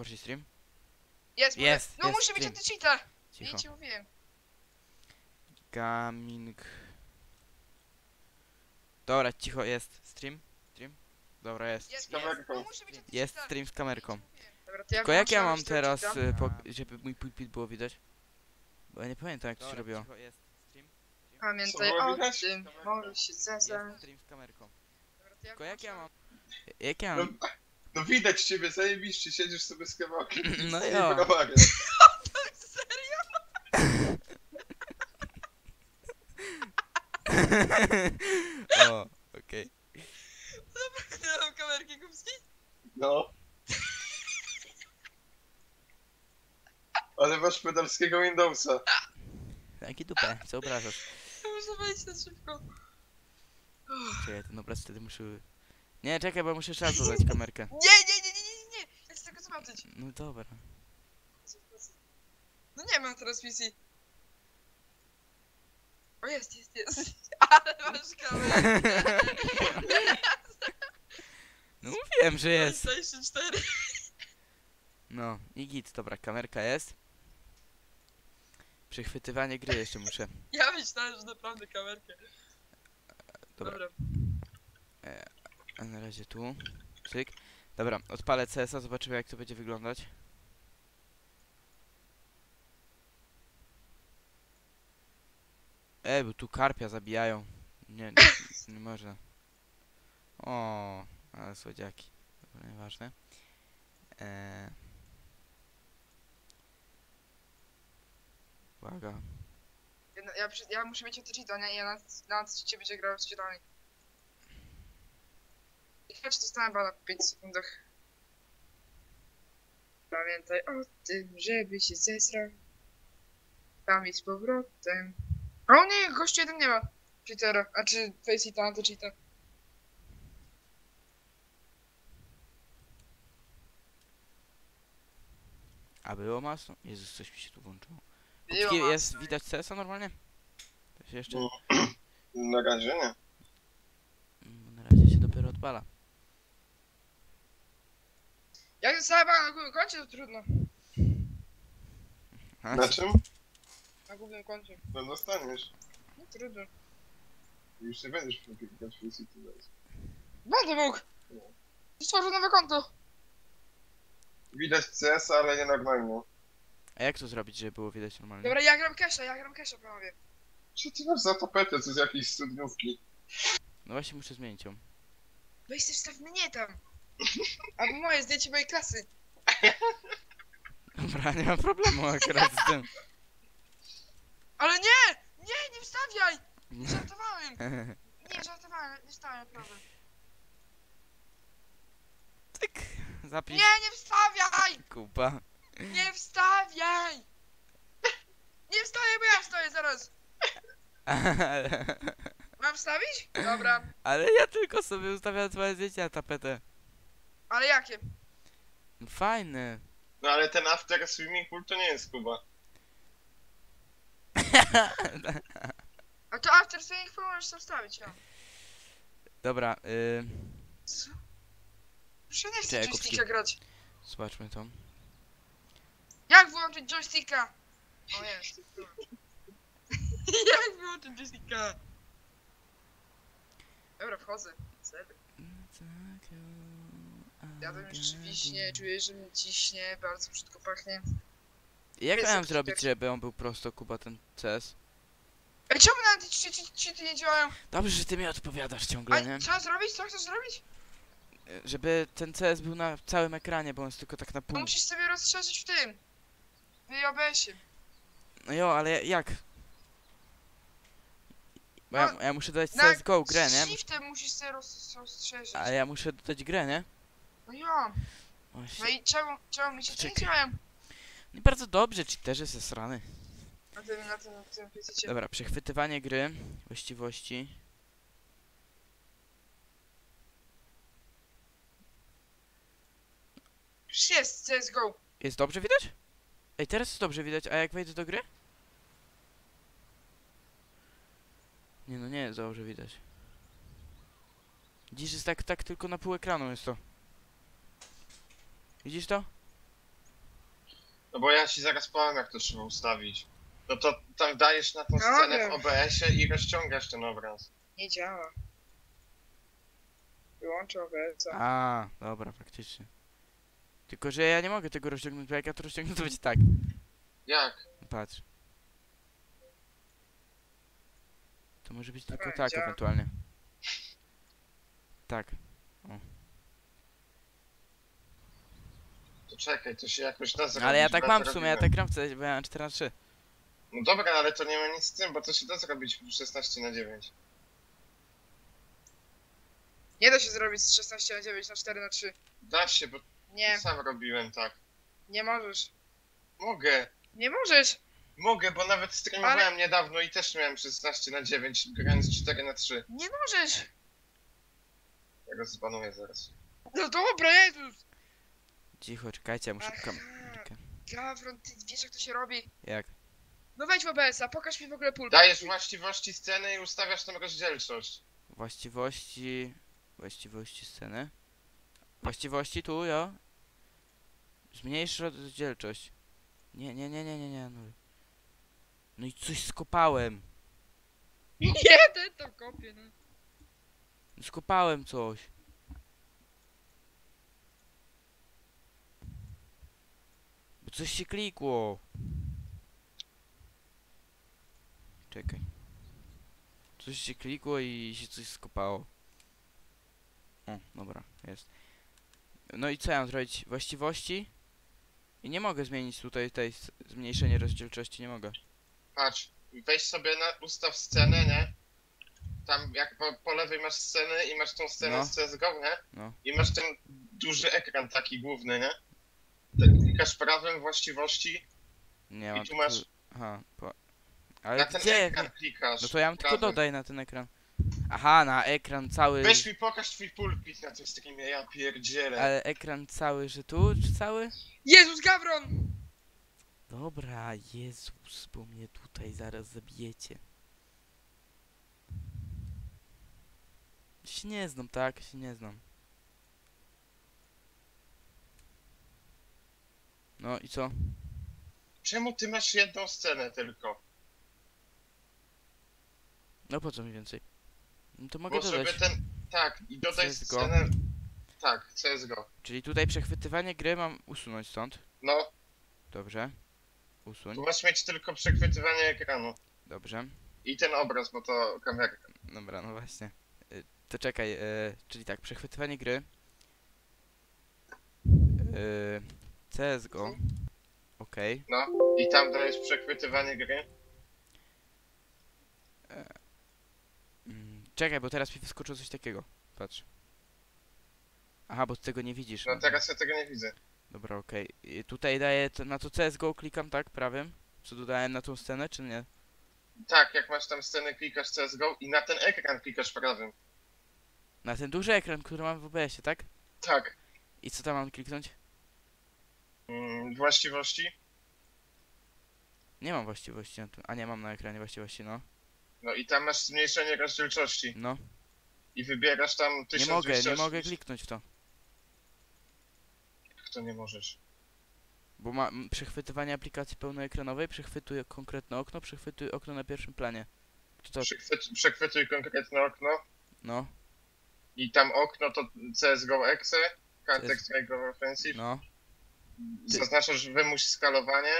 rozpocznij stream? Jest. Jest, No jest muszę mieć stream. antycheata. Cicho. Nie ci mówiłem. Gaming. Dobra, cicho, jest. Stream? Stream? Dobra, jest. Jest, kamerką. No antycheata. Jest stream z kamerką. Dobra, to Tylko jak ja mam teraz, antycheata. y, pok- żeby mój pulpit było widać? Bo ja nie pamiętam jak to się robiło. Pamiętaj Co o widać? tym, może się Jest zesrać. stream z kamerką. Dobra, to Tylko jak ja mam... Jak ja No, mam... no widać ciebie, zajebiście, siedzisz sobie z kawałkiem. No z jo. browarem. Serio? o, okej. Ja mam kamerki kubski? No. Ale masz pedalskiego Windowsa. Jaki dupę, co obrażasz? Ja muszę wejść na szybko. Czekaj, ten obraz wtedy muszę... Nie, czekaj, bo muszę czas dodać kamerkę. Nie, nie, nie, nie, nie, nie, nie. Ja chcę tylko zobaczyć. No dobra. No nie mam teraz misji. O jest, jest, jest. Ale masz kamerkę. No mówiłem, że jest. PlayStation 4. No, i git, dobra, kamerka jest. Przechwytywanie gry jeszcze muszę. Ja myślałem, że naprawdę kamerkę. Dobra. Dobra. A na razie tu. Cyk. Dobra, odpalę CS-a, zobaczymy jak to będzie wyglądać. Ej, bo tu karpia zabijają. Nie, nie, nie można. O, ale słodziaki. Dobra, nieważne. Eee. Uwaga. Ja, ja, przy- ja muszę mieć odczyta, nie? Ja na, na będzie grał w czytanie. I chyba czy dostałem bana po 5 sekundach. Pamiętaj o tym, żeby się zesrał. Tam i z powrotem. O nie, gościu jeden nie ma. Cheatera, a czy Faceita, antycheata. A było masło? Jezus, coś mi się tu włączyło. Było jest widać CS-a normalnie? To się jeszcze... No. Na razie nie. Mm, Na razie się dopiero odpala. Jak bana na głównym koncie, to trudno. A, Na czym? Na głównym koncie. No dostaniesz. No trudno. Już nie będziesz mógł klikać City teraz. Będę mógł. Stworzę nowe konto. Widać CS, ale nie normalnie. A jak to zrobić, żeby było widać normalnie? Dobra, ja gram Kesha, ja gram Kesha, panowie. Co ty masz za tapetę, co z jakiejś studniówki? No właśnie muszę zmienić ją. Weź też staw mnie tam. Albo moje zdjęcie mojej klasy. Dobra, nie ma problemu akurat z tym. Ale nie! Nie, nie wstawiaj! Nie żartowałem! Nie, żartowałem, nie wstawiam, naprawdę. Tyk. Zapisz. Nie, nie wstawiaj! Kupa. Nie wstawiaj! Nie wstawiaj, bo ja wstawię zaraz. Mam wstawić? Dobra. Ale ja tylko sobie ustawiam twoje zdjęcia na tapetę. Ale jakie? No fajne. No ale ten after swimming pool to nie jest Kuba. A to after swimming pool możesz tam wstawić, ja. Dobra, y, Co? Nie chcę Czekaj, joysticka grać. zobaczmy to. Jak wyłączyć joysticka? O jest. Jak wyłączyć joysticka? Dobra, wchodzę. Serio. Jadłem już trzy wiśnie, czuję, że mnie ciśnie, bardzo brzydko pachnie. Jak Jest miałem zrobić, pierwszy- żeby on był prosto, Kuba, ten CS? Ej, czemu na te cheaty nie działają? Dobrze, że ty mi odpowiadasz ciągle, nie? A co zrobić? Co chcesz zrobić? Żeby ten CS był na całym ekranie, bo on jest tylko tak na No pół. musisz sobie rozszerzyć w tym. W OBS-ie. No jo, ale jak? Bo ja, No, ja muszę dodać na CSGO grę, nie? Shiftem musisz sobie roz, rozszerzyć. A ja muszę dodać grę, nie? No ja. Właśnie. No i czemu, czemu mi się nie Czekaj. No bardzo dobrze, cheaterzy ze strony. Na tym, na tym, na tym PC. Dobra, przechwytywanie gry, właściwości. Już jest CSGO. Jest dobrze widać? Ej, teraz jest dobrze widać, a jak wejdę do gry? Nie no, nie jest dobrze widać. Widzisz, jest tak, tak tylko na pół ekranu jest to. Widzisz to? No bo ja ci zaraz powiem, jak to trzeba ustawić. No to tam dajesz na tą Dobra. scenę w OBS-ie i rozciągasz ten obraz. Nie działa. Wyłączę OBS-a. A, dobra, faktycznie. Tylko, że ja nie mogę tego rozciągnąć, bo jak ja to rozciągnę, to będzie tak. Jak? Patrz. To może być tylko Dobra, tak działa. ewentualnie. Tak. To czekaj, to się jakoś da zrobić. Ale ja tak to mam w sumie, ja robiłem. tak gram w CS, bo ja mam 4 na 3. No dobra, ale to nie ma nic z tym, bo to się da zrobić w 16 na 9. Nie da się zrobić z 16 na 9 na 4 na 3. Da się, bo Nie, sam robiłem tak. nie możesz. Mogę. Nie możesz! Mogę, bo nawet streamowałem niedawno i też miałem 16 na 9, grając 4 na 3. Nie możesz! Ja go zbanuję zaraz. No dobra, Jezus! Cicho, czekajcie, ja muszę Aha, kam... Gawron, ty wiesz jak to się robi? Jak? No wejdź w OBS-a, pokaż mi w ogóle pulpit. Dajesz właściwości sceny i ustawiasz tam rozdzielczość. Właściwości... Właściwości sceny. Właściwości tu, jo. Zmniejsz rozdzielczość. Nie, nie, nie, nie, nie, nie. No, no i coś skopałem. Nie, ten tam kopie, no. Skopałem coś. Coś się klikło. Czekaj. Coś się klikło i się coś skopało. O, dobra, jest. No i co ja mam zrobić? Właściwości? I nie mogę zmienić tutaj tej zmniejszenia rozdzielczości, nie mogę. Patrz, weź sobie na ustaw scenę, nie? Tam jak po, po lewej masz scenę i masz tą scenę No. z CSGO, nie? No. I masz ten duży ekran taki główny, nie? Tak, klikasz prawym właściwości Nie i mam tu masz Aha, po... Ale na ten gdzie? ekran klikasz. No to ja mam tylko prawym. dodaj na ten ekran. Aha, na ekran cały. Weź mi pokaż twój pulpit na tym streamie, ja pierdzielę. Ale ekran cały, że tu, czy cały? Jezus, Gawron! Dobra, Jezus, bo mnie tutaj zaraz zabijecie. Się nie znam, tak? Się nie znam. No i co? Czemu ty masz jedną scenę tylko? No po co mi więcej? No to mogę Bo żeby dodać. ten... Tak, i dodaj CS:GO. scenę... Tak, CSGO. Czyli tutaj przechwytywanie gry mam usunąć stąd. No, Dobrze. Usuń. tu masz mieć tylko przechwytywanie ekranu. Dobrze. I ten obraz, bo to kamerka. Dobra, no właśnie. Y, To czekaj, y, czyli tak, przechwytywanie gry. Y, CSGO. Okej. No, i tam dajesz przechwytywanie gry. Mm, Czekaj, bo teraz mi wyskoczyło coś takiego. Patrz. Aha, bo ty tego nie widzisz. No teraz ja tego nie widzę. Dobra, okej. I Tutaj daję, to, na to CSGO klikam, tak, prawym? Co dodałem na tą scenę, czy nie? Tak, jak masz tam scenę, klikasz CSGO i na ten ekran klikasz prawym. Na ten duży ekran, który mam w OBS-ie, tak? Tak. I co tam mam kliknąć? Mm, właściwości. Nie mam właściwości na tym. A nie, mam na ekranie właściwości, no. No i tam masz zmniejszenie rozdzielczości. No. I wybierasz tam Nie 1280. mogę, nie mogę kliknąć w to. Jak to nie możesz? Bo ma m, przechwytywanie aplikacji pełnoekranowej, przechwytuje konkretne okno, przechwytuje okno na pierwszym planie. To to, Przechwyt, przechwytuj konkretne okno no, i tam okno to CSGO Exe, Counter Strike Offensive. no, Zaznaczasz wymuś skalowanie.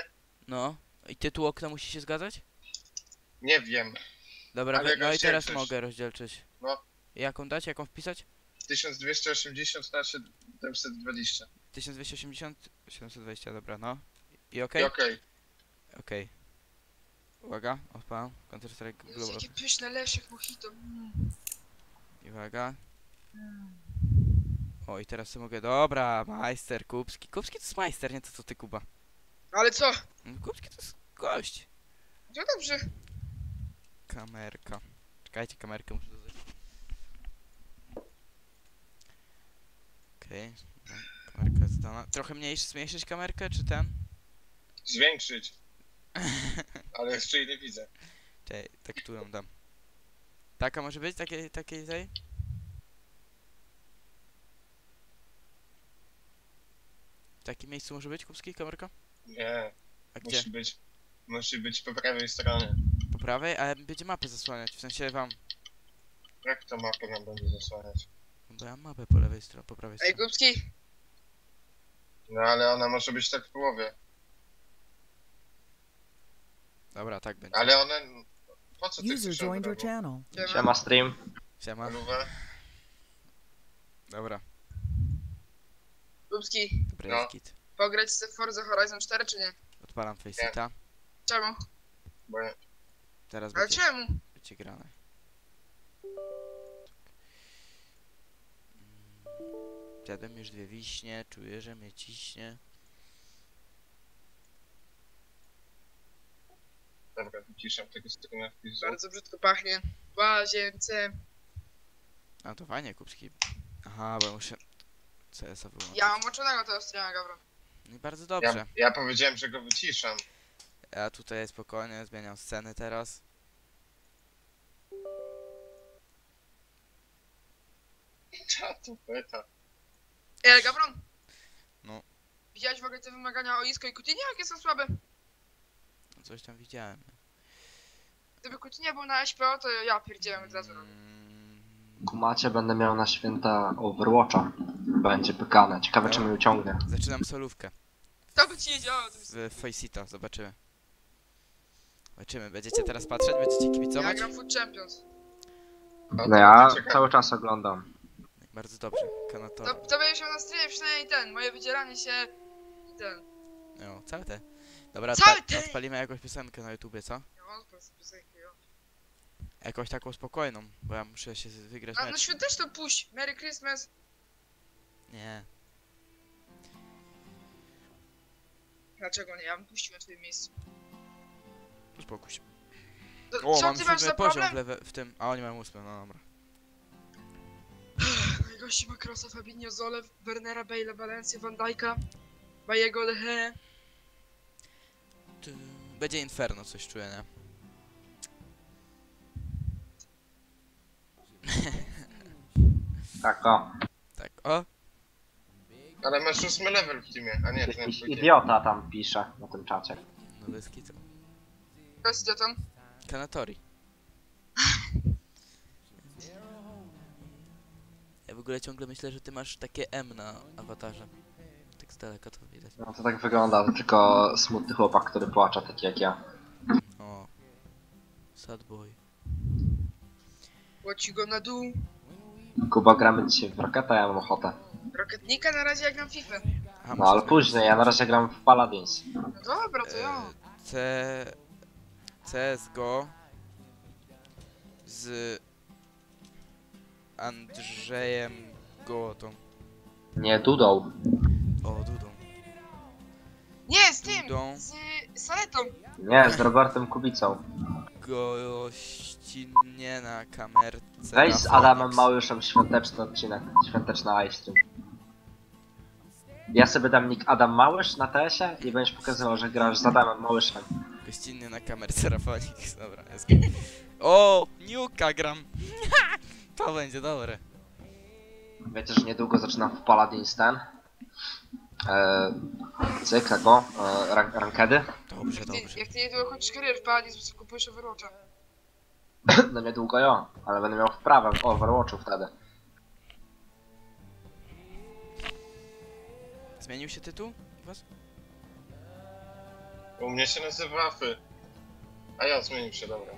no. I tytuł okna musi się zgadzać? Nie wiem. Dobra, Ale no i teraz rozdzielczość. mogę rozdzielczyć. No. Jaką dać? Jaką wpisać? 1280 na 720. 1280, 720, dobra, no. I I okej? okej. Okej. Uwaga, odpalam. Counter Strike Global. jakie pyszne leszek mojito. Mm. I Uwaga. O, i teraz sobie mogę. Dobra, majster, Kubski. Kubski to jest majster, nie to co ty, Kuba. Ale co? No, Kubski to jest gość. No dobrze. Kamerka. Czekajcie, kamerkę muszę dodać. Okej, okay. kamerka jest dana. Trochę mniejszy, zmniejszyć kamerkę, czy ten? Zwiększyć. Ale jeszcze jej nie widzę. Czekaj, tak tu ją dam. Taka może być? Takiej, takiej tej? W takim miejscu może być, Kubski, kamerka? Nie, A gdzie? musi być, musi być po prawej stronie. Po prawej? Ale będzie mapę zasłaniać, w sensie wam. Jak to mapę nam będzie zasłaniać? Bo ja mam mapę po lewej stronie, po prawej Ej, stronie. Gubski, No ale ona może być tak w połowie. Dobra, tak będzie. Ale one... Po co ty User chcesz joined your channel. siema. Siema stream. Siema. Malówę? Dobra, Gubski, dobra No. jest git. pograć z Forza Horizon 4 czy nie? Odpalam Faceita. Czemu? Bo Teraz Ale będzie, czemu? będzie grane. Mm, Zjadłem już dwie wiśnie, czuję, że mnie ciśnie. Dobra, wyciszam tego streama w pizu. Bardzo brzydko pachnie. W łazience. A to fajnie, Kubski. Aha, bo ja muszę CS-a wyłączyć. Ja mam włączonego tego streama, dobra. No i bardzo Ja, dobrze. ja powiedziałem, że go wyciszam. Ja tutaj spokojnie zmieniam sceny teraz. Czatu, beta. Ej, ale Gabron! No. Widziałeś w ogóle te wymagania o Isko i Coutinho, jakie są słabe? No Coś tam widziałem. Gdyby Coutinho był na SPO, to ja pierdziałem od razu. Mm, Kumacie będę miał na święta Overwatcha. Będzie pykane. Ciekawe czy mi uciągnie. Zaczynam solówkę To by ci nie działało, to jest... w Faceita, zobaczymy. Zobaczymy, będziecie teraz patrzeć, będziecie Ja kibicować? gram Food Champions. No, ja cały czas oglądam. Bardzo dobrze, To, Kanator. to będziesz miał na streamie przynajmniej ten, moje wydzieranie się i ten. No, całe te. Dobra, Całe odpa- te! odpalimy jakąś piosenkę na YouTubie, co? Ja mam po prostu piosenki, jo. Jakąś taką spokojną, bo ja muszę się wygrać A no mecz. świąteczną puść! Merry Christmas! Nie. Dlaczego nie? Ja bym puścił na twoim miejscu. Uspokój się. To, O, co mam ty masz za siódmy poziom problem? w, lewe, w tym, a oni mają ósmy, no dobra. Najgości ma Krosa, Fabinho, Zolew, Wernera, Bale, Valencia, Van Dijk'a, Bajego, Dehe. Ty- Będzie Inferno, coś czuję, nie? Tak o. Tak, o! Ale masz ósmy level w teamie, a nie, ten Jakiś idiota tam pisze na tym czacie. No bez kitu. Kto jest idiotą? Kanatori. Ja w ogóle ciągle myślę, że ty masz takie M na awatarze. Tak z daleka to widać. No to tak wygląda, to tylko smutny chłopak, który płacze, taki jak ja. O. Sad boy. What you gonna do? Kuba gramy dzisiaj w Rocketa, ja mam ochotę. Rocketnika na razie jak gram FIFA. Aha, No muszę ale później, ja na razie gram w Paladins. No dobra, to ja. E, C... CSGO z Andrzejem Gołotą. Nie Dudą. O, Dudą. Nie, z tym! Idą. Z Saletą! Nie, z Robertem Kubicą. Gościnnie na kamerce. Weź z Adamem. Małyszem świąteczny odcinek, świąteczny livestream. Ja sobie dam nick Adam Małysz na TS-ie i będziesz pokazywał, że grasz z Adamem Małyszem. Gościnnie na kamerce Rafonix. Dobra, jest. O, Niuka gram. to będzie dobre. Wiecie, że niedługo zaczynam w Paladins ten. Eee, cyk, tego, e, rank rankedy. Dobrze, Jak ty, dobrze. jak ty niedługo kończysz karierę w Paladins, to sobie kupujesz Overwatcha. No niedługo jo, ale będę miał wprawę w Overwatchu wtedy. Zmienił się tytuł? u Was? U mnie się nazywa Afy. A ja zmienił się, dobra.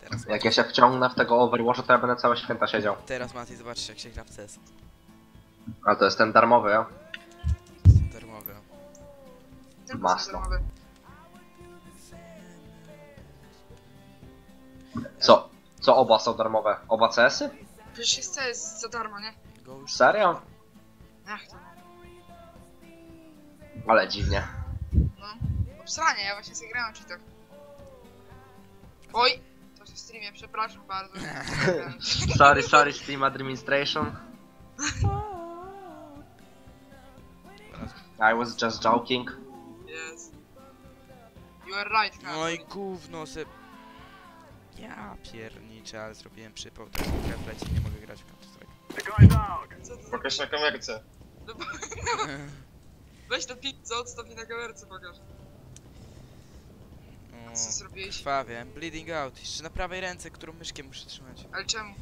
Teraz, Jak ja się wciągnę w tego Overwatcha, to ja będę całe święta siedział. teraz Mati, zobaczcie jak się gra w CS. Ale to jest ten darmowy, jo? Masno. Co? Co oba są darmowe? Oba CS-y? Przecież jest CS za darmo, nie? Serio? Ach to. Ale dziwnie. No. Obsranie, ja właśnie sobie grałem czy tak. Oj! To się streamie, przepraszam bardzo. Sorry, sorry, Steam Administration. I was just joking. You are right, Karol. No i gówno se... Ja pierniczę, ale zrobiłem przypał, teraz w leci nie mogę grać w Counter Strike. pokaż na kamerce. No, bo- weź to pizzę, odstaw na kamerce pokaż. O, Co zrobiłeś? krwawie. Bleeding out. Jeszcze na prawej ręce, którą myszkiem muszę trzymać. Ale czemu?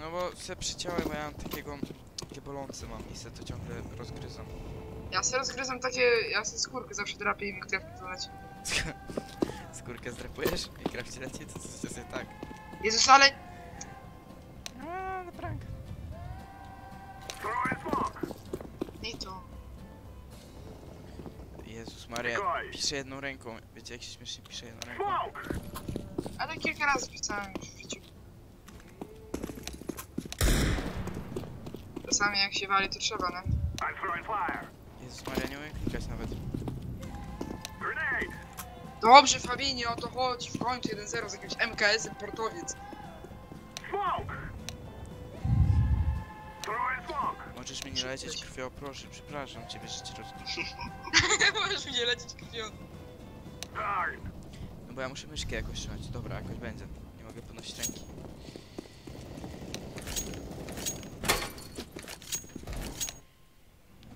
No bo se przyciąłem, bo ja mam takiego... Takie bolące mam i se to ciągle rozgryzam. Ja sobie rozgryzam takie, ja sobie skórkę zawsze drapię i mi krew w leci. Skórkę zdrapujesz i ci leci, to co sobie tak. Jezus, ale... A, na prank. Nie to. Jezus Maria, piszę jedną ręką. Wiecie jak się śmiesznie pisze jedną ręką? Ale kilka razy pisałem już w życiu. Czasami jak się wali, to trzeba, no. Jezus Maria, nie umiem klikać nawet. Dobrze, Fabinie, o to chodzi. W końcu 1-0 z jakimś MKS-em portowiec. Możesz mi nie lecieć krwią, proszę, przepraszam ciebie, że cię rozduszę. Możesz mi nie lecieć krwią. No bo ja muszę myszkę jakoś trzymać. Dobra, jakoś będzie. Nie mogę podnosić ręki.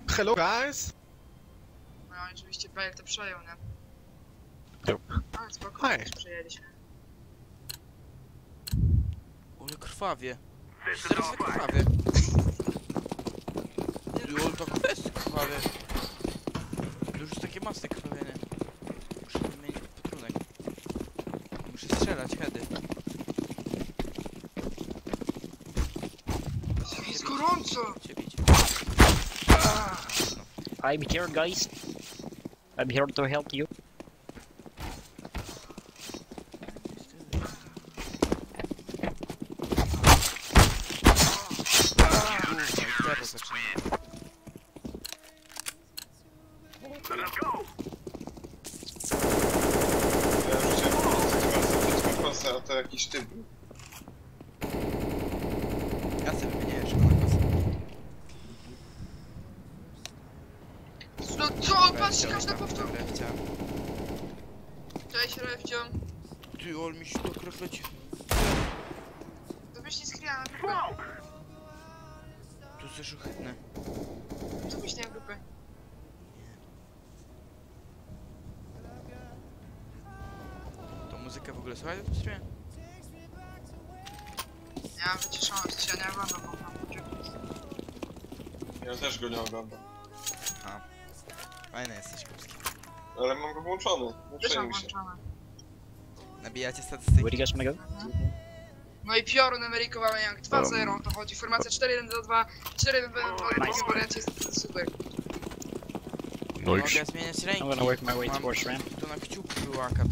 Hello guys! No oczywiście Bale to przejął, nie? Yep. Ale spoko, Hi. już krwawie. Teraz tak krwawie. Ale tak bez krwawie. To już takie masne krwawienie. Muszę wymienić patrunek. Muszę strzelać, heady. Jest gorąco! I'm here, guys. I'm here to help you. Włączony. Nie Też mam przejmuj się. włączone. Nabijacie statystyki. you guys wanna go? No i piorun Amerykowy jak 2-0, to chodzi. Formacja 4-1-2, 4-1-2, wariancie jest super. Nie mogę zmieniać ręki. I'm gonna work my way Mam towards ramp. Tu na kciuku był akat.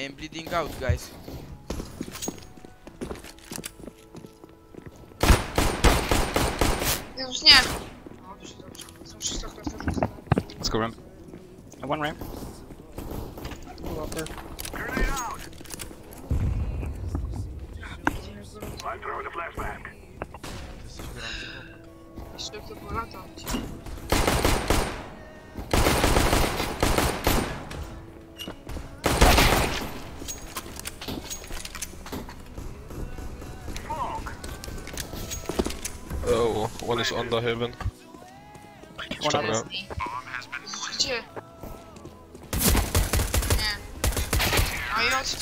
I am bleeding out, guys. Jezus, nie! Dobrze, dobrze. Są wszyscy otworzone. Let's go ramp. Uh, One ramp. Go up there. Jesteś gorący. Jeszcze to było lato. Oh, one is under heaven. One Czekaj. up. Gdzie?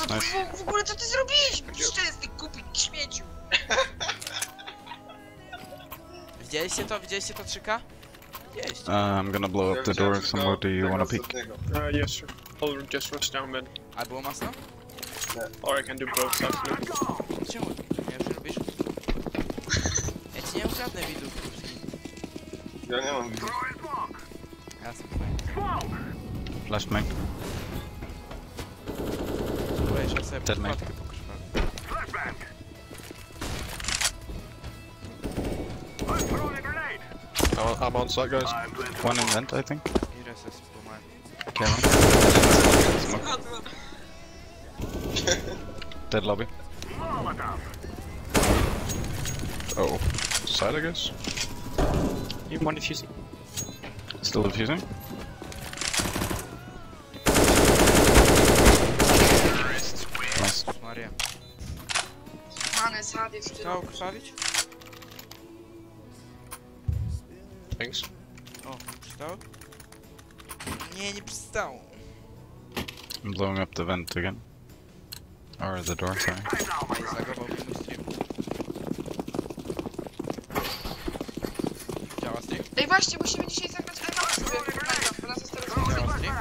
Ja to w, w ogóle co ty zrobiłeś? Szczęsny kupić śmieciu. Widzieliście to? Widzieliście to trzyka? Widzieliście. Uh, I'm gonna blow up the door if somewhere. Do you wanna peek? Uh, yes, sir. I'll just rush down mid. A było masno? Or I can do both, actually. Czemu? Nie już robisz? Ja ci nie ukradnę widzów. Ja nie mam widzów. Ja spokojnie. Flash main. Spróbuję jeszcze sobie Dead man. podkładkę pokrzywać. I'm, I'm on site, guys. One in vent, I think. I reses pomałem. Kevin. Spadła. Dead lobby. Oh. Side, I guess? You one defusing. Still defusing. Nice. Maria. Jebane sady Chciał krwawić? Thanks. O, przystał? Nie, nie przystał. I'm blowing up the vent again. Or the door, sorry. Zagował mi stream. Działa stream? Ej, właśnie, musimy dzisiaj zagrać MMO sobie. Fortnite'a, bo nas jest teraz więcej. Działa stream?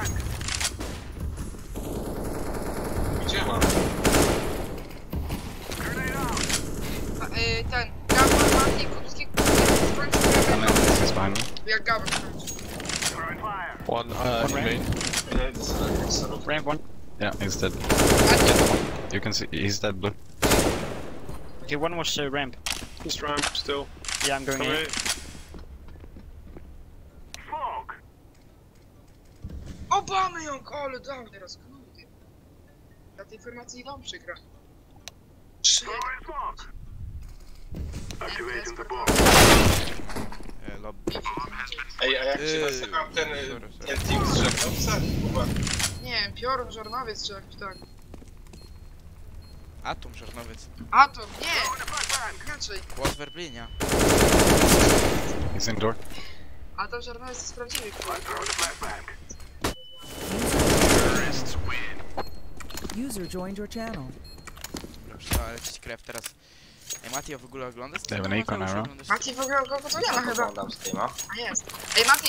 Gdzie mam? A, y, ten, Gabor, Mati, Kubski, skończył And grę, then this is behind me. jak Gabor skończył. One, uh, in main. Ile to jest Ramp one. Yeah, he's dead. A You can see he's dead blue. Okay, one was uh, ramp. He's ramp still. Yeah, I'm going Come in. in. Obamy ją, ale dam teraz, kurde. Na tej formacji wam przegra. Trzy. E, lobby. Ej, a jak się Yy, nazywał ten, y, sorry, sorry. team z Żegnowca? Chyba. Nie wiem, piorun, żarnowiec czy jakiś tak. Atom żarnowiec. Atom, nie! Inaczej. Głos werblinia. He's in door. Atom, żarnowiec jest prawdziwy, kurde. User joined your channel. Przestała lecieć krew teraz. Ej, Mati, a w ogóle oglądasz? They have an icon arrow. Mati w ogóle go to nie ma chyba. Oglądam streama. A jest. Ej, Mati,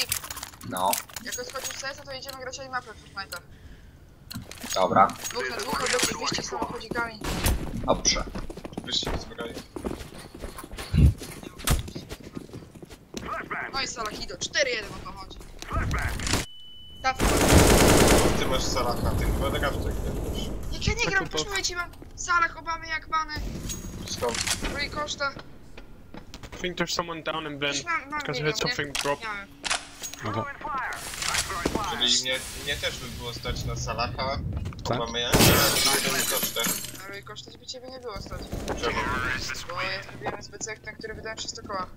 No, jak skończysz CS, to idziemy grać mapę w Fortnite'a. Dobra. Dwóch na dwóch, albo 200 samochodzikami. Dobrze. Wyście zbrali. No i Salahido, 4-1 o to chodzi. Ta Ty masz Salaha, ty chyba tak w Jak ja nie gram, też mówię ci mam Salah, Obamy, jak bany, Skąd? Rui Costa. I think there's someone down in Ben. Because nie I heard something drop. Miałem. Czyli mnie, mnie też by było stać na Salaha. Tak? Mamy kosztę. Na Rui Costa by ciebie nie było stać. Czemu? Bo ja zrobiłem SBC, na który wydałem 300 koła.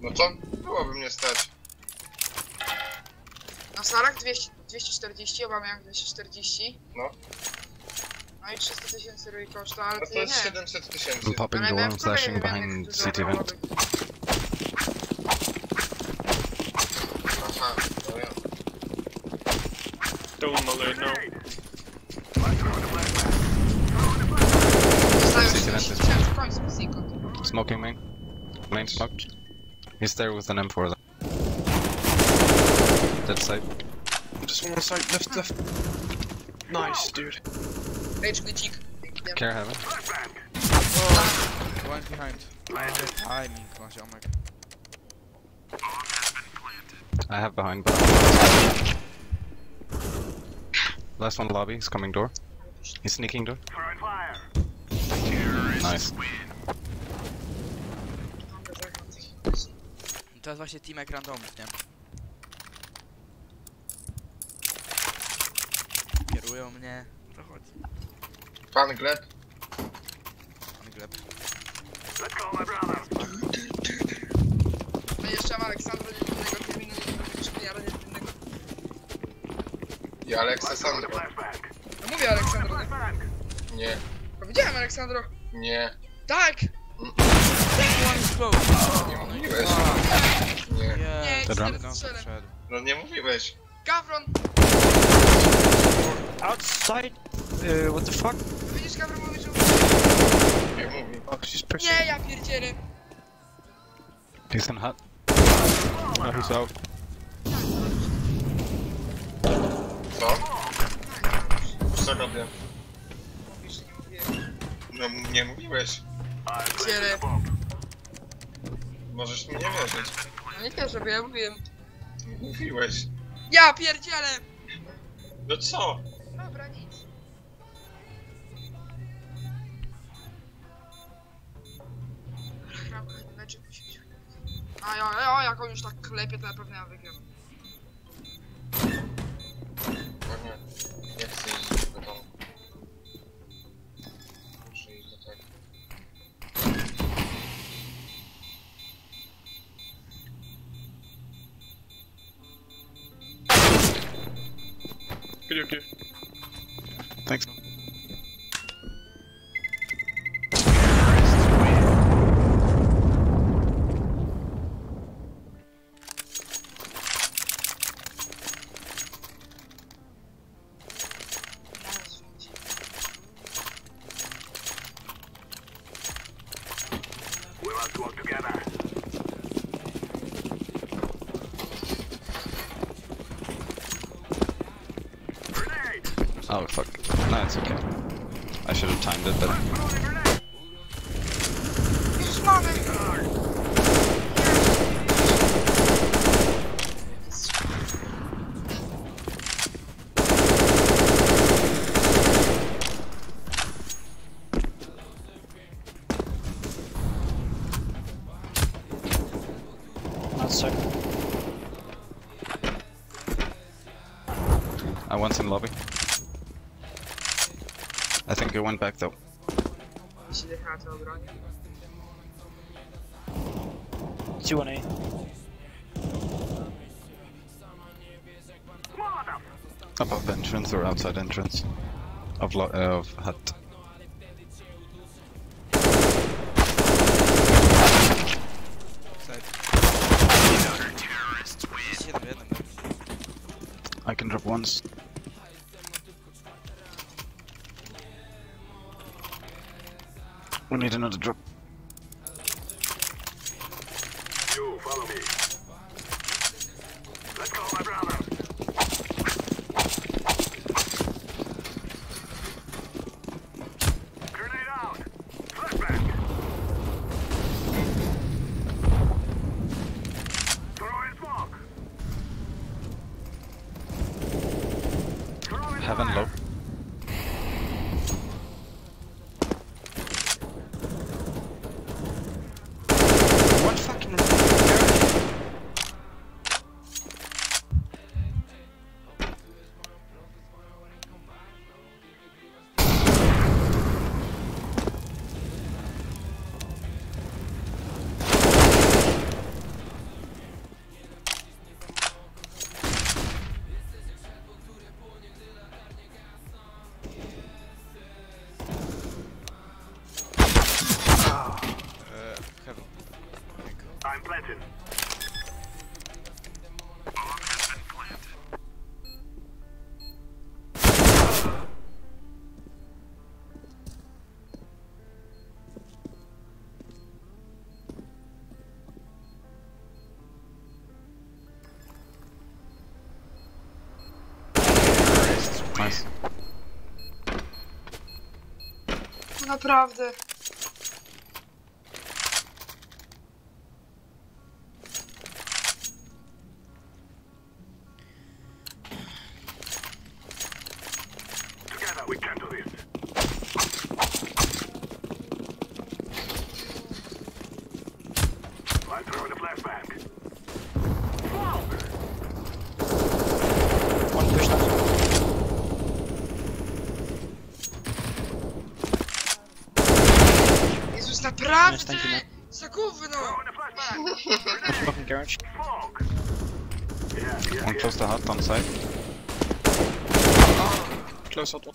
No to byłoby mnie stać. Na Salah 200, 240, Obamy jak 240. No. No i 300 tysięcy Rui Costa, ale No ty to jest nie. 700 tysięcy. I'm popping Ale miałem I'm flashing behind city vent. Aha, no ja. Don't alert now. Smoking main. Main smoke. He's there with an M4 though. Dead side. Just one side, left, left. Nice, dude. Rage Glitchik. Care heaven. Oh, one behind. Ale timing ma ziomek. I have behind, but last one lobby. He's coming door. He's sneaking door. Nice. To jest właśnie teamek randomów, nie? Kierują mnie. To chodzi. Pan Gleb. Pan Gleb. No i jeszcze mam Aleksandra niewinnego terminu, niewinnego niewinnego. I Aleksa Sandro. No mówię Aleksandro, nie? Nie, Powiedziałem Aleksandro. nie, Tak! One is close. No mówiłeś. Nie, Nie. Dobra. No, strzelę. wszedł. no nie mówiłeś. Gawron! Outside. Uh, what the fuck? Widzisz, Gawron mówi, że... Nie mówi. Oh, she's pushing. Nie, ja pierdzielę. He's in hut. No, he's out. Co? Co robię? Mówisz, nie mówiłem. No nie mówiłeś. Pierdzielę. Możesz mi nie wierzyć. No nie wierzę, bo ja mówiłem. Mówiłeś. Ja pierdzielę! No co? Dobra, nic. A ja, ja, jak on już tak klepie, to na pewno ja wygram. okay. Oh fuck. No, it's okay. I should have timed it better. I think it went back though. Jeśli jechała to obroni. Two on A. Above entrance or outside entrance of lo- uh, of hut. Naprawdę. Fucking garage. One close to hut on side. Close out one.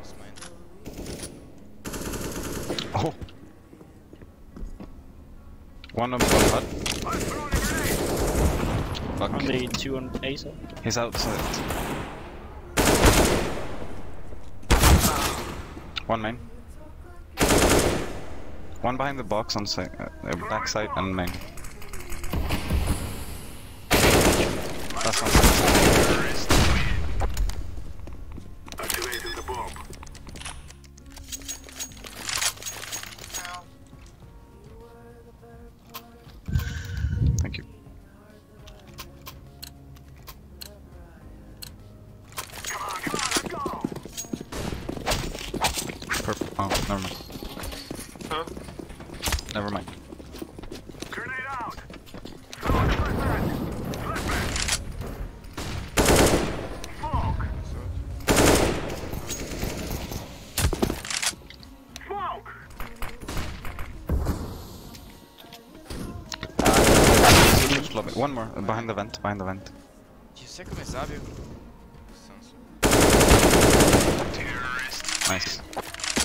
It's mine. Oh. One above hut. Fuck. Only two on A, so. He's outside. One main. One behind the box on side, uh, uh, back side and main. That's one behind the vent, behind the vent. Jezus, jak on mnie zabił? Bez sensu. Nice.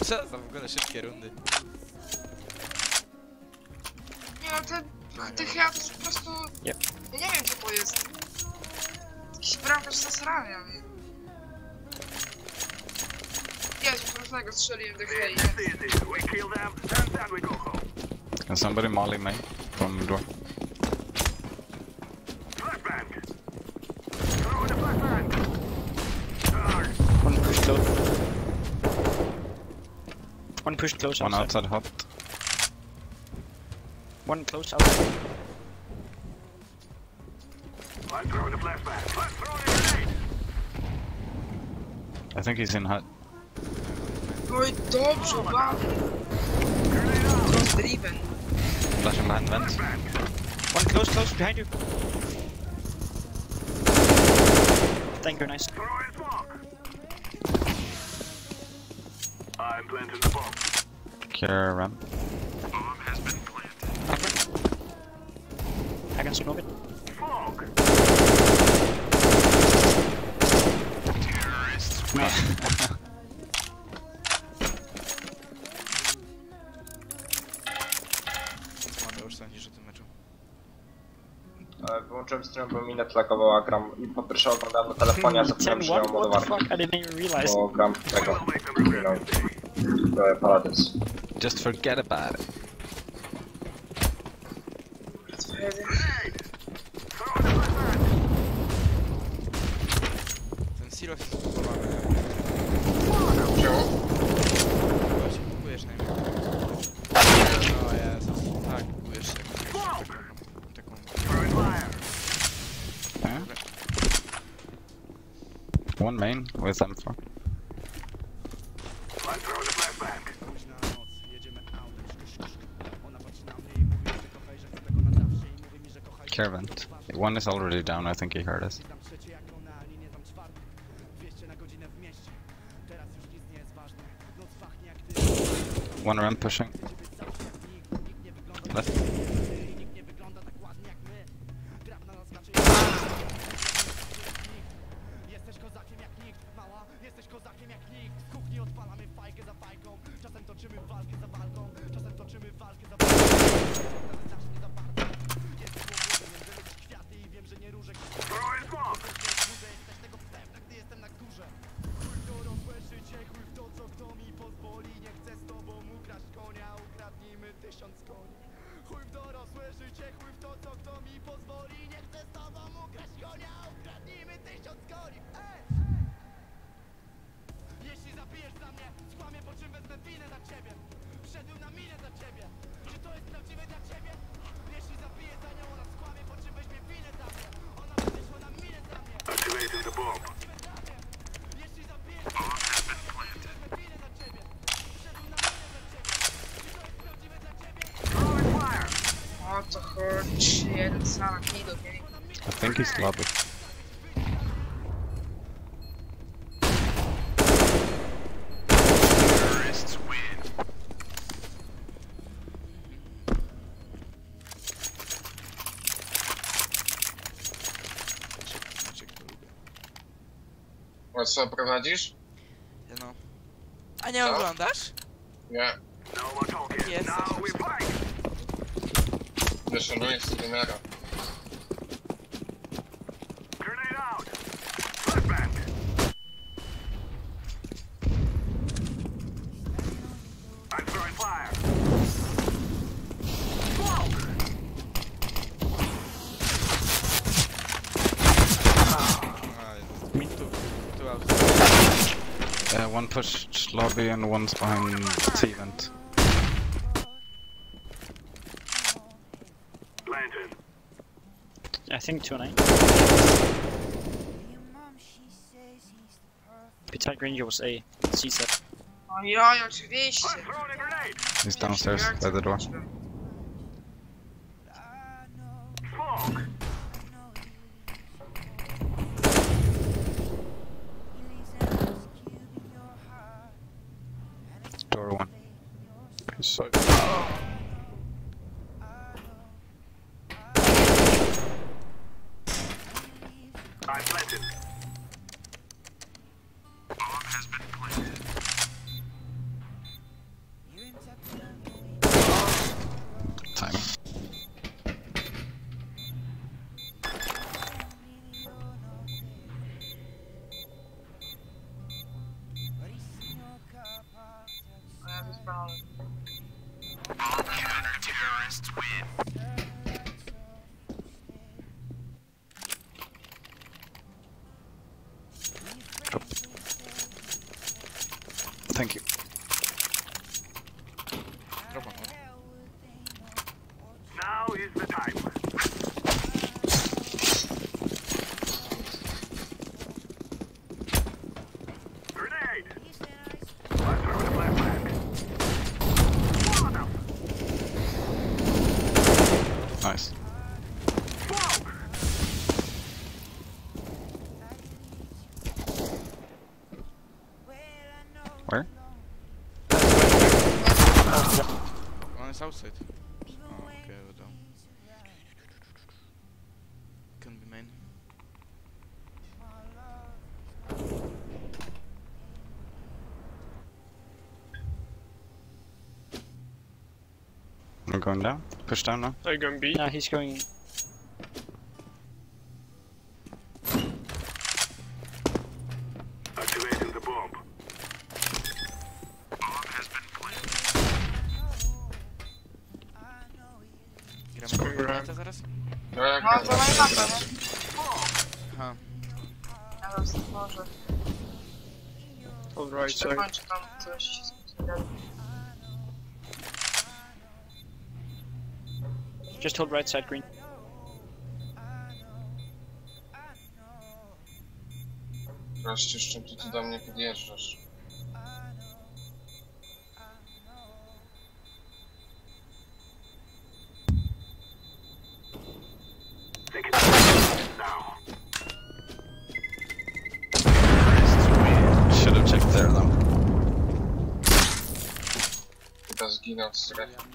Co za w ogóle szybkie rundy? Nie no, te, te chyba to jest po prostu... Yep. Ja nie wiem co to jest. Jakiś bramkarz zasrania, nie? Jezu, po prostu strasznego strzeliłem do Heli. Can somebody molly me from door? One push close. One push close One outside. outside hot. One close outside. I think he's in hut. Oj, dobrze, wow. Driven. Flashing behind vents. One close, close behind you. Thank you, nice. Cure ramp. I can smoke it. Co Mateusz sądzisz o tym meczu? E, Wyłączyłem stream, bo mi net lagował, a gram... i Po pierwsze oglądałem na telefonie, a zapomniałem, że nie 10-1? mam What the ładowarki. fuck? I didn't even realize. Bo gram tego... No, Paladins. Just forget about it. Ten silos jest kupowany. Chyba się kupujesz najmniej. O Jezus. Tak, kupujesz się. Taką... One main with M4. Cure vent. One is already down, I think he heard us. One ramp pushing. Left. I think he's lobby. Maciek to lubię. A co, prowadzisz? No. A nie Co? oglądasz? Nie. Pushed lobby and one's behind T vent. I think 2-9. Beside Ranger was A. C set. Ojoj, oczywiście. He's downstairs by the door. Door going down? Push down now? Are you going B? Yeah, he's going. Gramy Spróbuję. kombinatę zaraz? No jak No, to najmapę, nie? Aha. Ja teraz może. On right Jeszcze side. kończę tam coś. Just hold right side green. Gościu, z czym ty tu do mnie podjeżdżasz? Should have checked there though. Chyba zginął w strefie.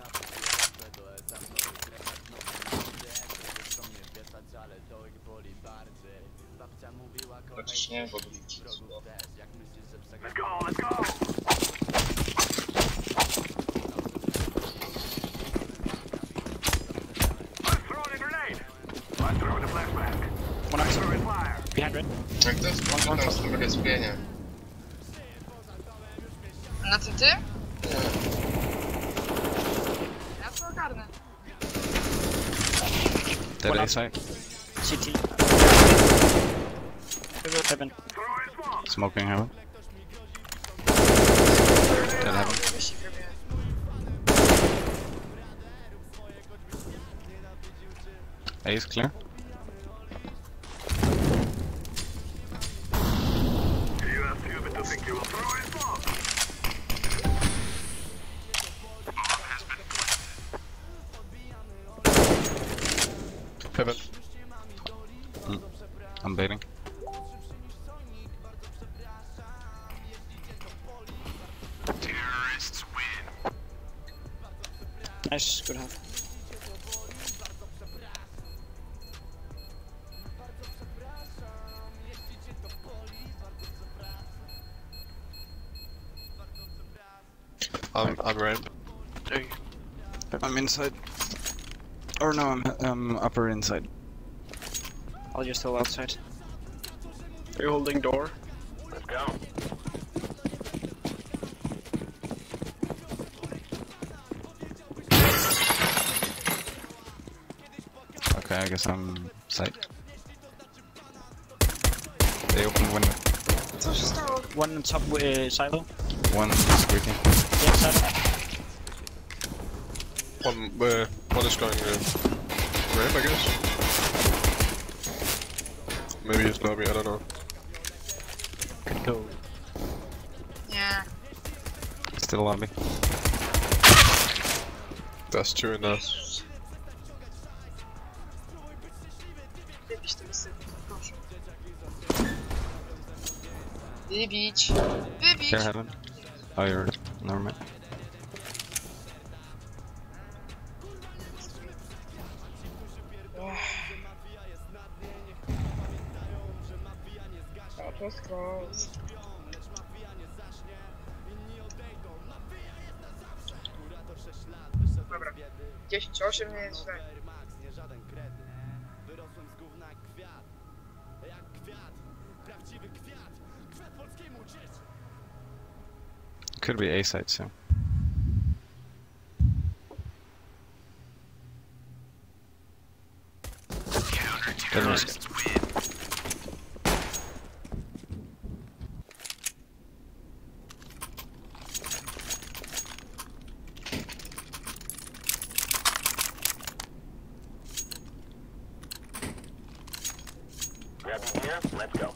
Dead One A up. side. CT. Heaven. Smoking heaven. Dead heaven. Wyścig robię. A is clear. Pivot. I'm baiting. Or no, I'm um upper inside. I'll just hold outside. Are you holding door? Let's go. Okay, I guess I'm side. They open window. Co się stało? One on top uh, silo. One squeaking. Yeah, side. One, uh, one is going uh, ramp, I guess. Maybe it's lobby, I don't know. Could go. Nie. Still lobby. That's two in there. Wybić tego synu, proszę. Wybić. Wybić! Clear heaven. Oh, you're normal. That was close. Dobra. 10, 8 nie jest źle. Could be A side soon. Terrorist. Grabbing gear, let's go.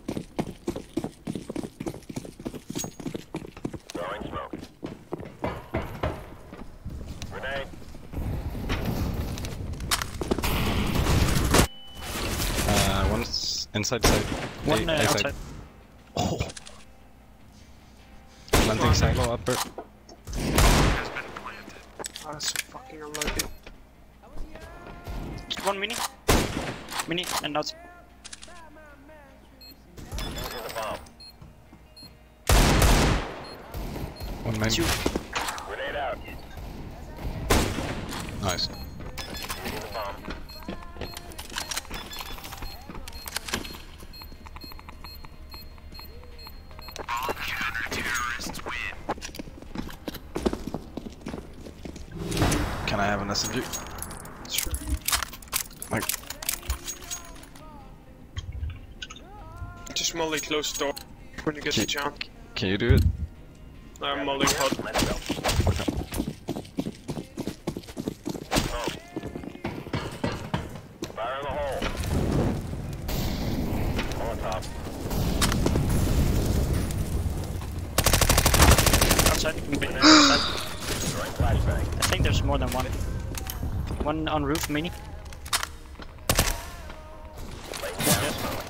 Throwing smoke. Grenade. Uh, one's inside side. One A- uh, A side. outside. Oh. Landing silo upper. Have an SMG? Sure. Like, Just molly close door when you get the jump. can you do it? I'm molly hot. Let's go. Smoke. Fire in the hole. Molotov. Outside. Mini, outside. Throwing flashbang. I think there's more than one. One on roof, mini. Laying down smoke.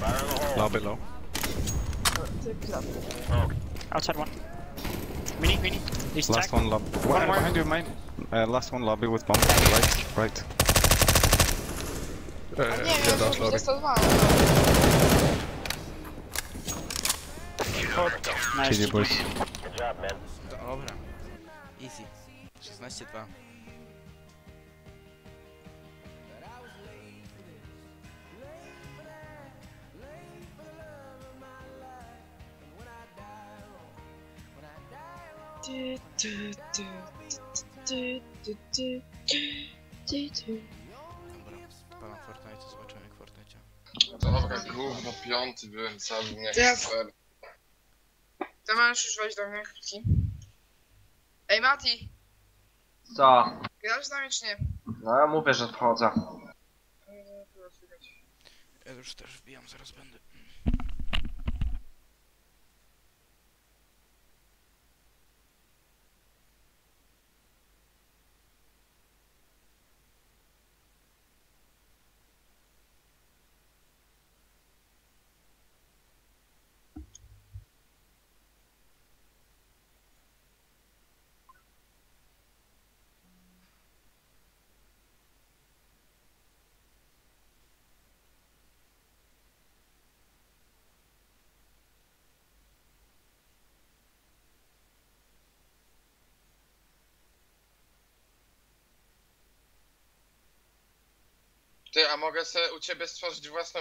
Fire in the hole. Lobby low. Smoke. Outside one. Mini, mini. He's Last tagged. one lobby. One more. behind you, main. Uh, last one lobby with bomb. Right, right. Uh, nie yeah, wiem, that's lobby. Оп, Перебось. Добре. Ізі. 16-2. Dobra, odpalam Fortnite, zobaczymy jak w Fortnite. No dobra, gówno piąty byłem cały, nie chcę. To masz już wejść do mnie, krótki. Ej, Mati, Co? grasz z nami czy nie? No ja mówię, że wchodzę. Słychać. Ja już też wbijam, zaraz będę. Ty, a mogę sobie u ciebie stworzyć własną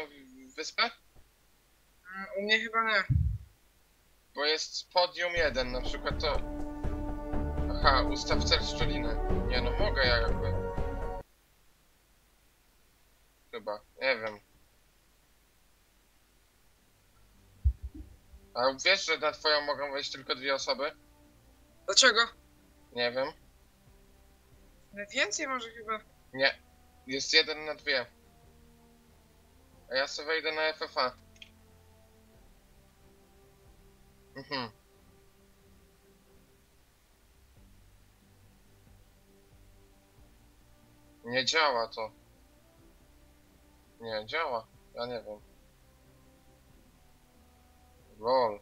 wyspę? Mm, U mnie chyba nie. Bo jest podium 1, na przykład to. Aha, ustaw cel szczeliny. Nie no, mogę ja jakby. Chyba, nie wiem. A wiesz, że na twoją mogą wejść tylko dwie osoby? Dlaczego? Nie wiem. Więcej może chyba. Nie. Jest jeden na dwie. A ja sobie wejdę na FFA. Mhm. Nie działa to. Nie, działa. Ja nie wiem. Lol.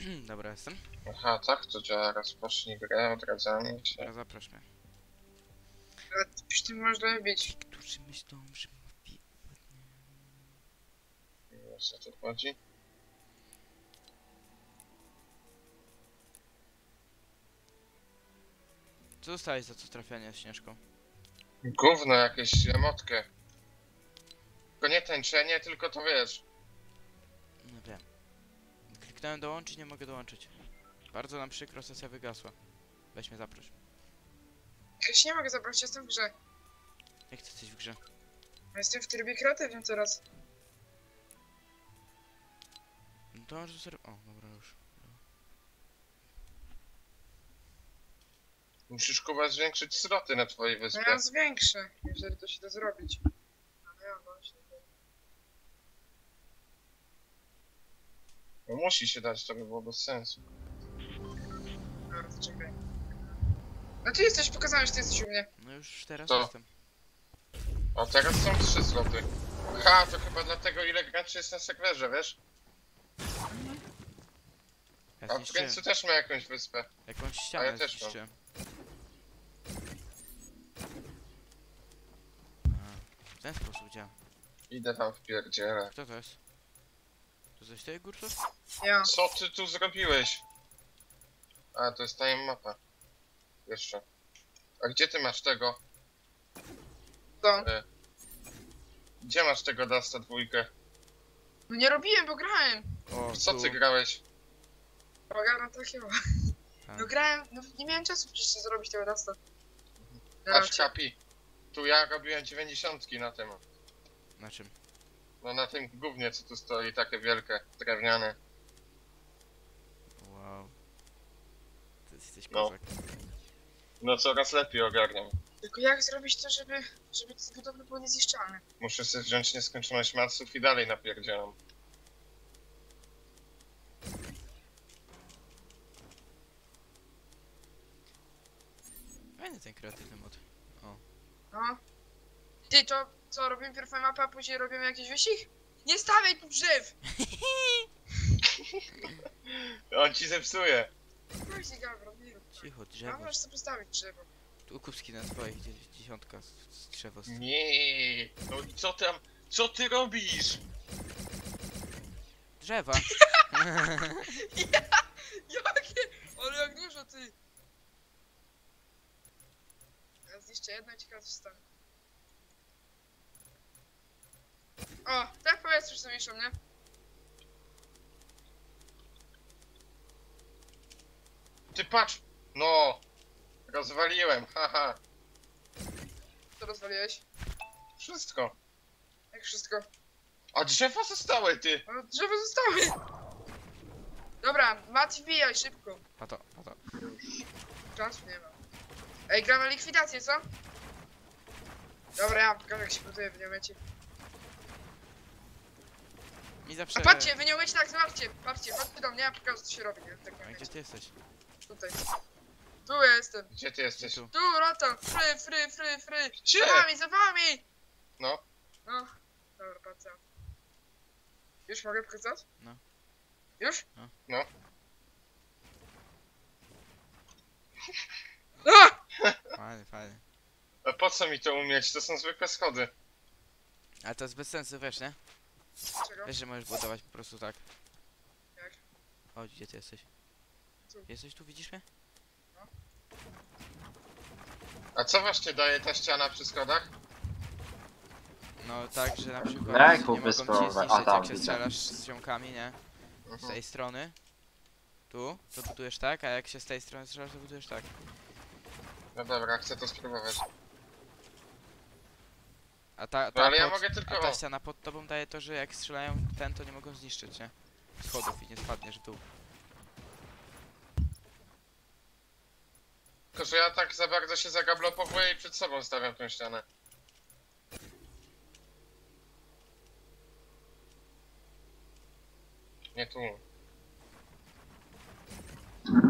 Dobra, jestem. Aha, tak to działa. Rozpocznij grę, odradzanie się. Teraz zaproś mnie. Ty można wbić. Którzy myślą, że ma pi... Wiesz, o co chodzi? Co dostałeś za co trafianie z Śnieżką? Gówno jakieś, emotkę. Tylko nie tańczenie, tylko to wiesz. No wiem. Kliknąłem dołączyć, nie mogę dołączyć. Bardzo nam przykro, sesja wygasła. Weź mnie zaproś. Ja się nie mogę zabrać, jestem w grze. Jak ty jesteś w grze? Jestem w trybie kreatywnym teraz. No to może ser... O, dobra już. Musisz kuba zwiększyć sloty na twojej No wyspie. ja zwiększę, jeżeli to się da zrobić. No ja właśnie. No musi się dać, to by było bez sensu. Bardzo czekaj. No ty jesteś, pokazałem, że ty jesteś u mnie. No już teraz To. jestem. O, teraz są trzy sloty. Ha, to chyba dlatego ile graczy jest na serwerze, wiesz? Ja A w zniszczyłem. końcu też ma jakąś wyspę. Jakąś ścianę ja też mam. zniszczyłem. A, w ten sposób działa. Idę wam w pierdziele. Kto to jest? Gurtus? Ja. Co ty tu zrobiłeś? A, to jest time mapa. Jeszcze. A gdzie ty masz tego? To. Gdzie masz tego Dasta dwójkę? No nie robiłem, bo grałem. O, co tu. ty grałeś? Ogarnę takiego. Tak. No grałem, no nie miałem czasu przecież zrobić tego dasta. Patrz kapi. Tu ja robiłem dziewięćdziesiątki na tym. Na czym? No na tym gównie co tu stoi, takie wielkie, drewniane. Wow. Ty jesteś No. kozak. No coraz lepiej ogarniam. Tylko jak zrobić to, żeby, żeby te budowle były niezniszczalne? Muszę sobie wziąć nieskończoność maców i dalej napierdzielam. Fajny ten kreatywny mod. No. Ty, to co, robimy pierwszą mapę, a później robimy jakiś wyścig? Nie stawiaj tu drzew! On ci zepsuje! Właśnie, Gabro, nie rób. Cicho, drzewo. możesz sobie postawić drzewo. Tu kubski na gdzie dziesiątka z, z drzewo. Z... Nie, no i co tam, co ty robisz? Drzewa! Jakie? Ale jak dużo, ty! Teraz jeszcze jedno i ciekawe co się stanie. O, tak powiedz już sobie mieszą, nie? Ty patrz! No! Rozwaliłem, haha. Co rozwaliłeś? Wszystko. Jak wszystko? A drzewa zostały, ty! O, drzewo zostały! Dobra, Mati wbijaj szybko. A to, a to. Czasu nie ma. Ej, gramy likwidację, co? Dobra, ja pokażę jak się buduje, wy nie umiecie. Mi zawsze... A patrzcie, wy nie umiecie tak, zobaczcie, patrzcie, patrzcie do mnie, ja pokażę co się robi, nie? Tak nie A gdzie umiecie. ty jesteś? Tutaj. Tu ja jestem. Gdzie ty jesteś? Tu. Tu, lata, fry, fry, fry, fry. Gdzie? Za wami, za wami! No. No, dobra, patrzę. Już mogę pokazać? No. Już? No. No. A! Fajny, fajny. A po co mi to umieć? To są zwykłe schody. Ale to jest bez sensu, wiesz, nie? Czego? Wiesz, że możesz budować po prostu tak. Jak? Chodź, gdzie ty jesteś? Tu. Jesteś tu, widzisz mnie? A co właśnie daje ta ściana przy schodach? No tak, że na przykład Daj nie kupy mogą cię spróbować. zniszczyć, A, tam jak się widzę. strzelasz z ziomkami, nie? Z Mhm. tej strony. Tu, to budujesz tak, a jak się z tej strony strzelasz, to budujesz tak. No dobra, chcę to spróbować. A ta, No ta, ale ja pod, mogę tylko... a ta ściana pod tobą daje to, że jak strzelają ten, to nie mogą zniszczyć, nie? Schodów i nie spadniesz w dół. Tylko, że ja tak za bardzo się zagablopowuję i przed sobą stawiam tę ścianę. Nie tu.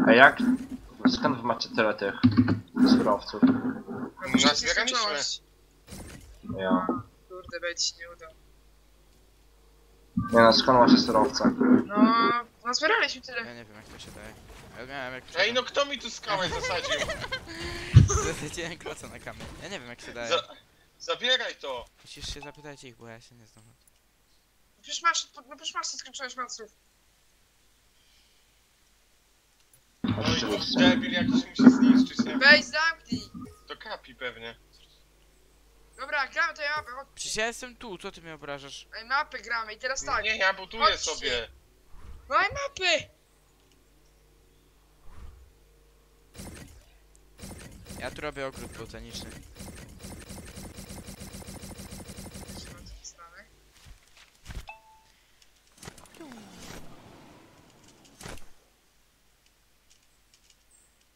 A jak? Skąd wy macie tyle tych surowców? No, Nazbieraliśmy. Ja. Kurde, będzie się nie uda. Nie no, skąd macie surowce? No, no Nazbieraliśmy tyle. Ja nie wiem jak to się daje. Ja miałem jak Ej, no kto mi tu skałę zasadził? Zasadziłem kloca na kamień. Ja nie wiem jak się daje. Za zabieraj to! Musisz się zapytać ich, bo ja się nie znam. No przecież masz, no przecież masz skończyłeś maców. No i Oczywiście. debil jakiś musi Przecież ja jestem tu, co ty mnie obrażasz? Ej, mapy gramy i teraz tak. Nie, ja buduję Chodźcie. sobie. No i mapy! Ja tu robię ogród botaniczny.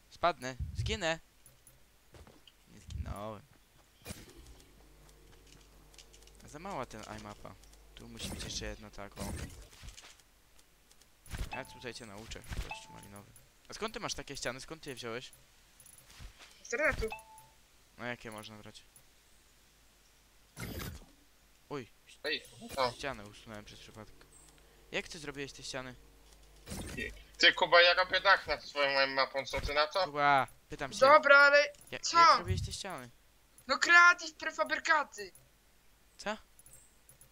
Spadnę, zginę. Nie zginąłem. Za mała ten iMapa. Tu musi być jeszcze jedna taką. Ja tutaj cię nauczę, gościu malinowy. A skąd ty masz takie ściany? Skąd ty je wziąłeś? Z internetu. No jakie można brać? Uj, Ej, o. ścianę usunąłem przez przypadek. Jak ty zrobiłeś te ściany? Ty Kuba, ja robię dach nad moją mapą, co ty na to? Kuba, pytam się. Dobra, ale... Jak, co? jak zrobiłeś te ściany? No kreatyw prefabrykaty. Co?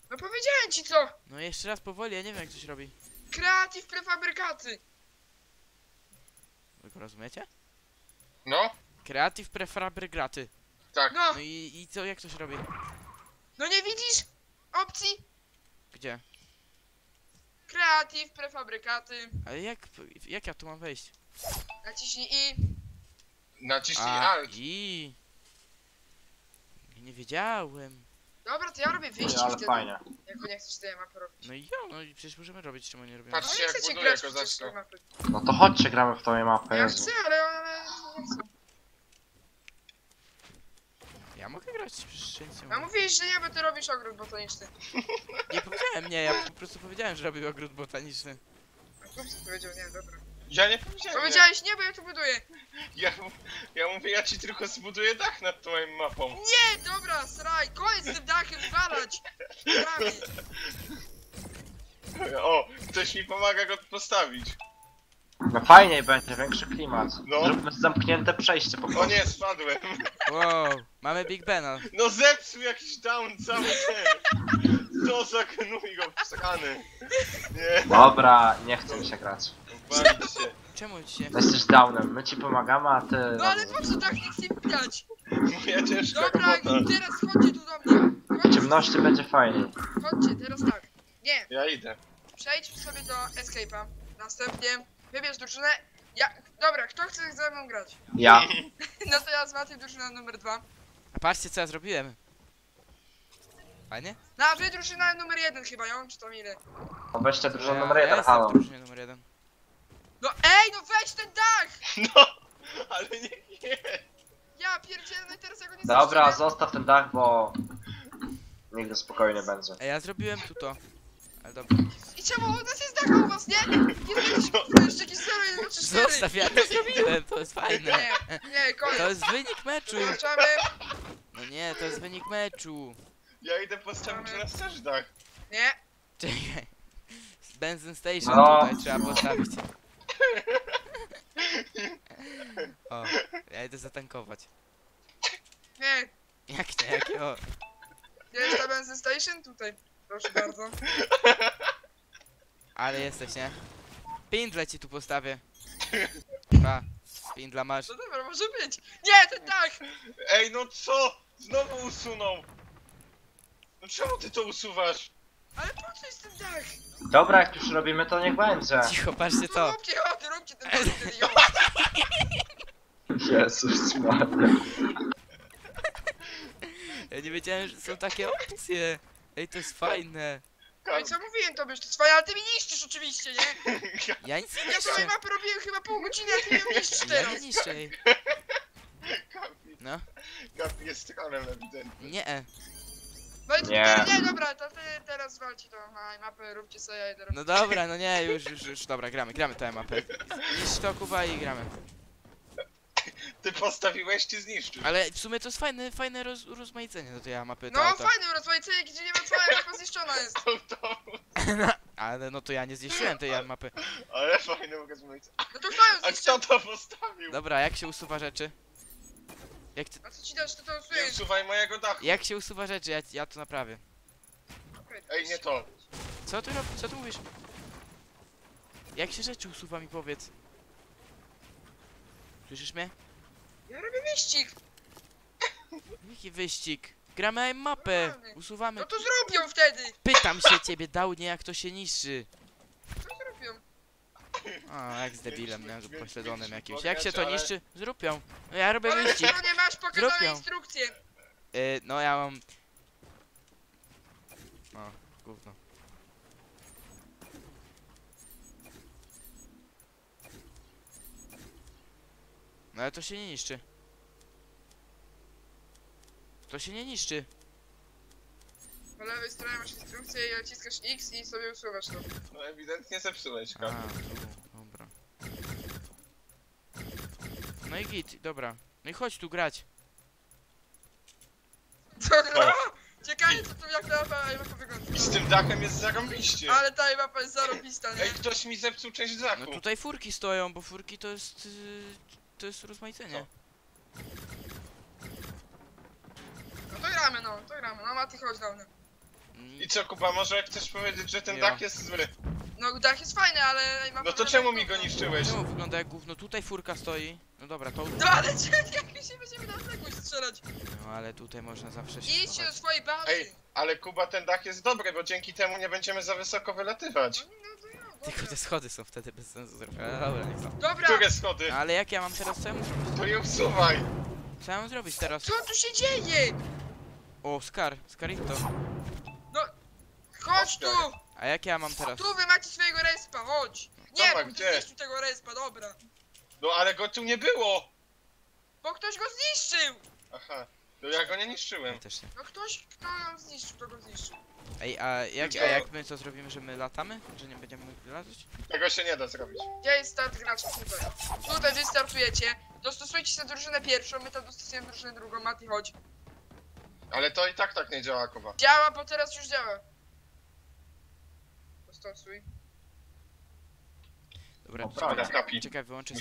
No powiedziałem ci co. No jeszcze raz powoli, ja nie wiem jak to się robi. Kreatyw prefabrykaty. Wy go rozumiecie? No? Creative Prefabrygraty. Tak. No, No i, i co, jak to się robi? no nie widzisz? Opcji? Gdzie? Kreatyw prefabrykaty. Ale jak, jak ja tu mam wejść? Naciśnij i... Naciśnij A, Alt. i. Nie wiedziałem. Dobra, to ja robię Ej, wyścig ale wtedy. fajnie. Jak nie chcesz tej mapy robić. No i ja, no i przecież możemy robić, czemu nie robimy? No Patrzcie, nie jak chcecie buduję grać przecież mapy. No to chodźcie, gramy w tą mapę, Ja Jezu. chcę, ale, nie. Ja mogę grać, przecież nic nie A mówisz, że nie, bo ty robisz ogród botaniczny. Nie powiedziałem nie, ja po prostu powiedziałem, że robię ogród botaniczny. A chłopcy powiedział, nie, dobra. Ja nie powiedziałem. Powiedziałeś nie, bo ja tu buduję. Ja, ja mówię, ja ci tylko zbuduję dach nad twoją mapą. Nie, dobra, sraj, koniec z tym dachem, walać. O, ktoś mi pomaga go postawić. No fajniej będzie, większy klimat. No. Zróbmy zamknięte przejście po O prostu. nie, spadłem. Wow, mamy Big Bena. No zepsuł jakiś down cały ten. To za gnój go wsrany. Nie, Dobra, nie chcę mi się grać. Walić się. Czemu ci się... Jesteś downem, my ci pomagamy, a ty... No ale po co tak nie chcę widać? Moja ciężka Dobra, robota. teraz chodźcie tu do mnie. W Chodźcie, ciemności będzie fajniej. chodźcie, teraz tak. Nie, Ja idę. przejdź sobie do Escape'a. Następnie wybierz drużynę. Ja, dobra, kto chce ze mną grać? Ja. No to ja z Matiem drużyna numer dwa. A patrzcie co ja zrobiłem. Fajnie? No a wy drużyna numer jeden chyba, ją czy tam ile? No weźcie drużynę Ja- numer ja jeden, jestem w halo. drużynie numer jeden. No ej, no weź ten dach! No, ale nie, nie. Ja pierdzielę, no i teraz ja go nie Dobra, zniszczę. zostaw ten dach, bo... Nigdy spokojnie będzie. A ja zrobiłem tu to. Ale dobra. I czemu u nas jest dach, u was nie? Jest jakiś kurde, jeszcze jakiś 0, 1, 3, 4. Zostaw, ja to zrobiłem, to jest fajne. Nie, nie, To koniec. jest wynik meczu. Zaczynamy. No nie, to jest wynik meczu. Ja idę postawić u nas też dach. Nie, Czekaj. Benzyn Station No. tutaj trzeba postawić. O, ja idę zatankować. nie. Jak nie, jakie o. Jest ta benzyn station? Tutaj. Proszę bardzo. Ale jesteś, nie? Pindle ci tu postawię. Pa, pindla masz. No dobra, może być. Nie, ten dach! Ej, no co? Znowu usunął. No czemu ty to usuwasz? Ale po co jest ten dach? Dobra, jak już robimy, to niech będzie. Cicho, patrzcie No to. róbcie, chodź, róbcie ten dach. ten. Jezus Maria. Ja nie wiedziałem, że są takie opcje. Ej, to jest fajne. No i co mówiłem tobie, że to jest twoje, ale ty mi niszczysz oczywiście, nie? Ja nic nie Ja sobie niszczę. mapę robiłem chyba pół godziny, a ty ją niszczysz Ja teraz. nie niszczę jej. Kapi, No, Kapi jest tronem ewidentnie. nie. I ty, Nie. nie, dobra, to ty teraz walcie to na mapę, róbcie sobie, ja idę robić. No dobra, no nie, już, już, już, dobra, gramy, gramy tę mapę. Niszcz to, Kuba, i gramy. Ty postawiłeś, ty zniszczysz. Ale w sumie to jest fajne, fajne roz, urozmaicenie do tej mapy. No to auto. fajny rozwój, gdzie nie ma cała mapa zniszczona jest. Autobus. Ale no to ja nie zniszczyłem tej mapy. Ale fajny mogę zmienić. No to ją A zniszczył? kto to postawił? Dobra, jak się usuwa rzeczy? Jak, ty, A co ci dasz, to to Nie usuwaj mojego dachu. jak się usuwa rzeczy? Ja, ja to naprawię. Ej, nie to. Co ty robisz? Co ty mówisz? Jak się rzeczy usuwa mi powiedz? Słyszysz mnie? Ja robię wyścig! Jaki wyścig? Gramy mapę! Normalny. Usuwamy. No to zrób ją wtedy! Pytam się ciebie, dałnie jak to się niszczy. A, jak z debilem, nie? Pośledzonym jakimś. Jak się to niszczy? Zrób ją. No ja robię Ale wyścig. czemu nie masz pokazane ją. instrukcje? Y, no ja mam... O, gówno. No ale to się nie niszczy. To się nie niszczy. Po lewej stronie masz instrukcję i naciskasz X i sobie usuwasz to. No ewidentnie zepsułeś, A, dobra. No i git, dobra. No i chodź tu grać. Co no? Ciekawe co tu jak ta mapa, mapa wygląda. I z tym dachem jest zarąbiście. Ale ta mapa jest zarobista, nie? Ej, ktoś mi zepsuł część No dachu. tutaj furki stoją, bo furki to jest... y, To jest rozmaicenie. No to gramy, no, to gramy. No Mati, chodź do mnie. I co, Kuba, może chcesz powiedzieć, że ten Ja. dach jest zły? No dach jest fajny, ale No to czemu mi go niszczyłeś? Czemu wygląda jak gówno? Tutaj furka stoi. No dobra, to... No ale czy jak mi się będziemy na odległość strzelać? No ale tutaj można zawsze się Idźcie do schować. swojej bazy! Ej, ale Kuba, ten dach jest dobry, bo dzięki temu nie będziemy za wysoko wylatywać. No, no to ja, Tylko dobra. te schody są wtedy bez sensu zrobione. Ale dobra, nie są. Dobra, Które schody? No ale jak ja mam teraz, co ja mam zrobić? To je usuwaj. Co ja mam zrobić teraz? co tu się dzieje? O, Scar, Scarito. Chodź tu! A jak ja mam teraz? Tu wy macie swojego respa, chodź! Nie, Dobra, bo gdzie? zniszczył tego respa, dobra. No ale go tu nie było. Bo ktoś go zniszczył! Aha, to ja go nie niszczyłem. Ja też nie. No ktoś, kto ją zniszczył, to go zniszczył. Ej, a jak, a jak my co zrobimy, że my latamy? Że nie będziemy mogli latać? Tego się nie da zrobić. Gdzie jest start gracza? Tutaj. Tutaj wy startujecie. Dostosujcie się na drużynę pierwszą, my tam dostosujemy drużynę drugą. Mati, chodź. Ale to i tak tak nie działa, Kuba. Działa, bo teraz już działa. Dostosuj. Dobra, Dobra, kapi. czekaj, wyłączę